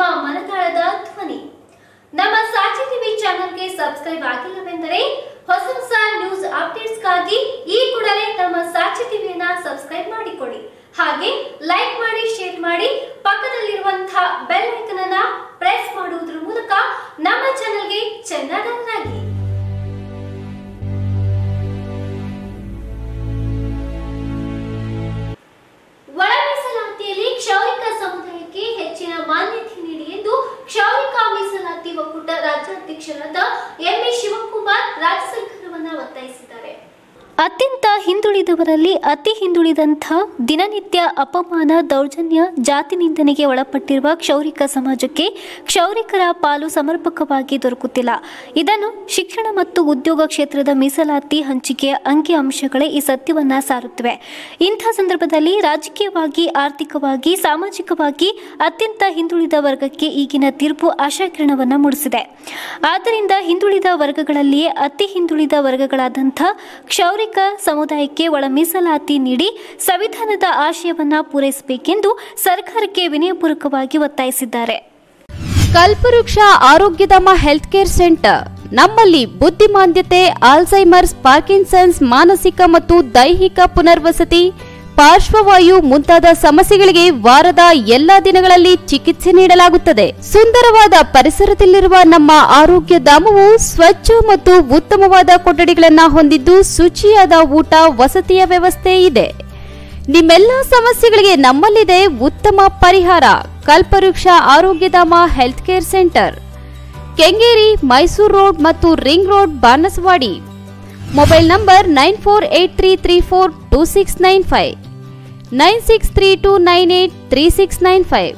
ನಿಮ್ಮ ಮನದಾಳದ ಧ್ವನಿ. ನಮ್ಮ ಸಾಕ್ಷಿ ಟಿವಿ ಚಾನೆಲ್ಗೆ ಸಬ್ಸ್ಕ್ರೈಬ್ ಆಗಿಲ್ಲವೆಂದರೆ ಹೊಸ ಹೊಸ ನ್ಯೂಸ್ ಅಪ್ಡೇಟ್ಸ್ ಅಪ್ಡೇಟ್ಸ್ಗಾಗಿ ಈ ಕೂಡಲೇ ನಮ್ಮ ಸಾಕ್ಷಿ ಟಿವಿಯನ್ನ ಸಬ್ಸ್ಕ್ರೈಬ್ ಮಾಡಿಕೊಳ್ಳಿ. ಹಾಗೆ ಲೈಕ್ ಮಾಡಿ, ಶೇರ್ ಮಾಡಿ ಪಕ್ಕದಲ್ಲಿರುವಂತಹ ಬೆಲ್ ಐಕನ್ ಅನ್ನ ರಾಜ್ಯಾಧ್ಯಕ್ಷರಾದ ಎ ಶಿವಕುಮಾರ್ ರಾಜ್ಯ ಸರ್ಕಾರವನ್ನ ಒತ್ತಾಯಿಸಿದ್ದಾರೆ. ಅತ್ಯಂತ ಹಿಂದುಳಿದವರಲ್ಲಿ ಅತಿ ಹಿಂದುಳಿದಂಥ ದಿನನಿತ್ಯ ಅಪಮಾನ, ದೌರ್ಜನ್ಯ, ಜಾತಿ ನಿಂದನೆಗೆ ಒಳಪಟ್ಟಿರುವ ಕ್ಷೌರಿಕ ಸಮಾಜಕ್ಕೆ ಕ್ಷೌರಿಕರ ಪಾಲು ಸಮರ್ಪಕವಾಗಿ ದೊರಕುತ್ತಿಲ್ಲ. ಇದನ್ನು ಶಿಕ್ಷಣ ಮತ್ತು ಉದ್ಯೋಗ ಕ್ಷೇತ್ರದ ಮೀಸಲಾತಿ ಹಂಚಿಕೆಯ ಅಂಕಿ ಅಂಶಗಳೇ ಈ ಸತ್ಯವನ್ನ ಸಾರುತ್ತಿವೆ. ಇಂಥ ಸಂದರ್ಭದಲ್ಲಿ ರಾಜಕೀಯವಾಗಿ, ಆರ್ಥಿಕವಾಗಿ, ಸಾಮಾಜಿಕವಾಗಿ ಅತ್ಯಂತ ಹಿಂದುಳಿದ ವರ್ಗಕ್ಕೆ ಈಗಿನ ತೀರ್ಪು ಆಶಾಕಿರಣವನ್ನು ಮೂಡಿಸಿದೆ. ಆದ್ದರಿಂದ ಹಿಂದುಳಿದ ವರ್ಗಗಳಲ್ಲಿಯೇ ಅತಿ ಹಿಂದುಳಿದ ವರ್ಗಗಳಾದಂಥ ಕ್ಷೌರಿಕ ಸಮುದಾಯಕ್ಕೆ ಒಳ ಮೀಸಲಾತಿ ನೀಡಿ ಸಂವಿಧಾನದ ಆಶಯವನ್ನು ಪೂರೈಸಬೇಕೆಂದು ಸರ್ಕಾರಕ್ಕೆ ವಿನಯಪೂರ್ವಕವಾಗಿ ಒತ್ತಾಯಿಸಿದ್ದಾರೆ. ಕಲ್ಪವೃಕ್ಷ ಆರೋಗ್ಯಧಾಮ ಹೆಲ್ತ್ ಕೇರ್ ಸೆಂಟರ್. ನಮ್ಮಲ್ಲಿ ಬುದ್ಧಿಮಾಂದ್ಯತೆ ಆಲ್ಝೈಮರ್ಸ್ ಪಾರ್ಕಿನ್ಸನ್ಸ್, ಮಾನಸಿಕ ಮತ್ತು ದೈಹಿಕ ಪುನರ್ವಸತಿ ಪಾರ್ಶ್ವವಾಯು ಮುಂತಾದ ಸಮಸ್ಯೆಗಳಿಗೆ ವಾರದ ಎಲ್ಲಾ ದಿನಗಳಲ್ಲಿ ಚಿಕಿತ್ಸೆ ನೀಡಲಾಗುತ್ತದೆ. ಸುಂದರವಾದ ಪರಿಸರದಲ್ಲಿರುವ ನಮ್ಮ ಆರೋಗ್ಯ ಧಾಮವು ಸ್ವಚ್ಛ ಮತ್ತು ಉತ್ತಮವಾದ ಕೊಠಡಿಗಳನ್ನು ಹೊಂದಿದ್ದು ಶುಚಿಯಾದ ಊಟ, ವಸತಿಯ ವ್ಯವಸ್ಥೆ ಇದೆ. ನಿಮ್ಮೆಲ್ಲ ಸಮಸ್ಯೆಗಳಿಗೆ ನಮ್ಮಲ್ಲಿದೆ ಉತ್ತಮ ಪರಿಹಾರ. Kalpavriksha Arogyadhama health care centre. Kengeri, Mysuru road ಮತ್ತು ring road, Banasavadi. Mobile number nine four eight three three four two six nine five. Nine six three two nine eight three six nine five